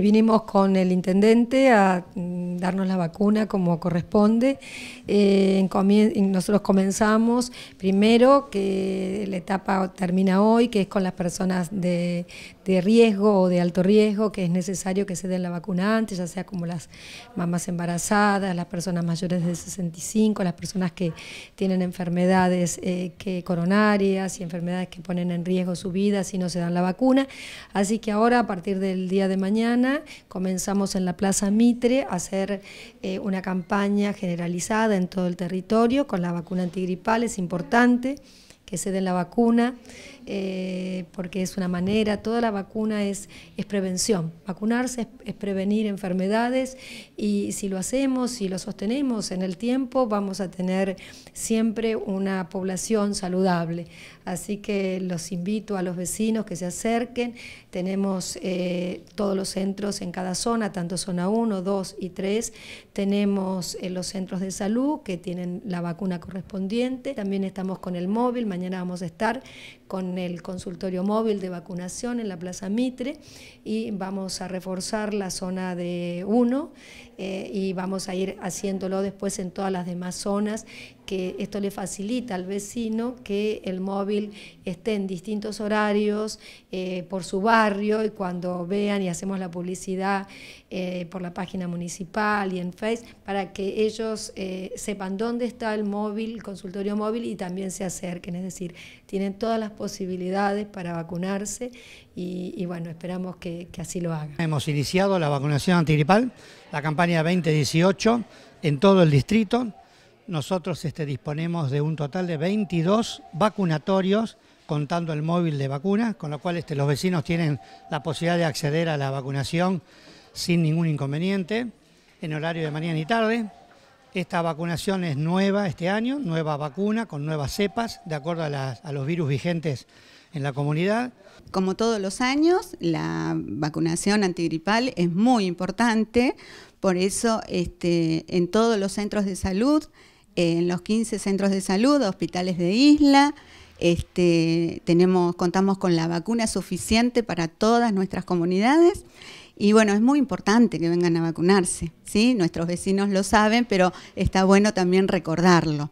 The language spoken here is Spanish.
Vinimos con el intendente a mm, darnos la vacuna como corresponde. Eh, nosotros comenzamos primero, que la etapa termina hoy, que es con las personas de, riesgo o de alto riesgo, que es necesario que se den la vacuna antes, ya sea como las mamás embarazadas, las personas mayores de 65, las personas que tienen enfermedades eh, que coronarias y enfermedades que ponen en riesgo su vida si no se dan la vacuna. Así que ahora, a partir del día de mañana, comenzamos en la Plaza Mitre a hacer eh, una campaña generalizada en todo el territorio con la vacuna antigripal, es importante que se den la vacuna, eh, porque es una manera, toda la vacuna es, es prevención. Vacunarse es, prevenir enfermedades y si lo hacemos, si lo sostenemos en el tiempo, vamos a tener siempre una población saludable. Así que los invito a los vecinos que se acerquen. Tenemos eh, todos los centros en cada zona, tanto zona 1, 2 y 3. Tenemos eh, los centros de salud que tienen la vacuna correspondiente. También estamos con el móvil. Mañana vamos a estar con el consultorio móvil de vacunación en la Plaza Mitre y vamos a reforzar la zona de 1 eh, y vamos a ir haciéndolo después en todas las demás zonas que esto le facilita al vecino que el móvil esté en distintos horarios eh, por su barrio y cuando vean y hacemos la publicidad eh, por la página municipal y en Face para que ellos sepan dónde está el móvil, el consultorio móvil y también se acerquen, es decir, tienen todas las posibilidades para vacunarse y, bueno, esperamos que, que, así lo hagan. Hemos iniciado la vacunación antigripal, la campaña 2018 en todo el distrito. Nosotros este, disponemos de un total de 22 vacunatorios contando el móvil de vacuna, con lo cual este, los vecinos tienen la posibilidad de acceder a la vacunación sin ningún inconveniente, en horario de mañana y tarde. Esta vacunación es nueva este año, nueva vacuna con nuevas cepas, de acuerdo a, los virus vigentes en la comunidad. Como todos los años, la vacunación antigripal es muy importante, por eso este, en todos los centros de salud, en los 15 centros de salud, hospitales de isla, este, tenemos, contamos con la vacuna suficiente para todas nuestras comunidades y bueno, es muy importante que vengan a vacunarse, ¿sí? Nuestros vecinos lo saben, pero está bueno también recordarlo.